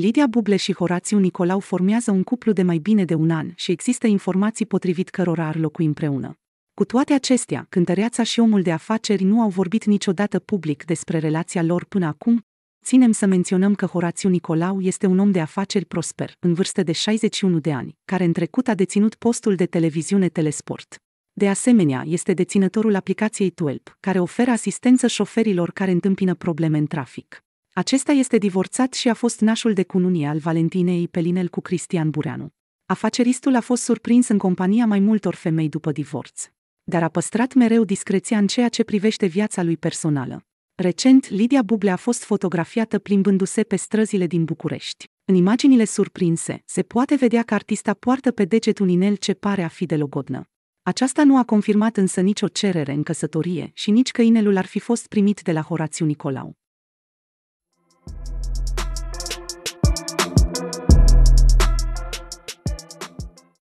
Lidia Buble și Horațiu Nicolau formează un cuplu de mai bine de un an și există informații potrivit cărora ar locui împreună. Cu toate acestea, cântăreața și omul de afaceri nu au vorbit niciodată public despre relația lor până acum. Ținem să menționăm că Horațiu Nicolau este un om de afaceri prosper, în vârstă de 61 de ani, care în trecut a deținut postul de televiziune Telesport. De asemenea, este deținătorul aplicației Twelp, care oferă asistență șoferilor care întâmpină probleme în trafic. Acesta este divorțat și a fost nașul de cununie al Valentinei Pelinel cu Cristian Bureanu. Afaceristul a fost surprins în compania mai multor femei după divorț. Dar a păstrat mereu discreția în ceea ce privește viața lui personală. Recent, Lidia Buble a fost fotografiată plimbându-se pe străzile din București. În imaginile surprinse, se poate vedea că artista poartă pe deget un inel ce pare a fi de logodnă. Aceasta nu a confirmat însă nicio cerere în căsătorie și nici că inelul ar fi fost primit de la Horațiu Nicolau.